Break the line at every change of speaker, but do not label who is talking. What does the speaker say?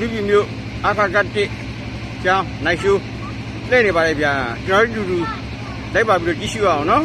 နုပြည်မျိုးအခါကတစ်ကျောင်းနိုင်ရှူလှည့်နေပါလေဗျာကျွန်တော်တို့တူတူလိုက်ပါပြီးတော့ကြည့်ရှုအောင်နော်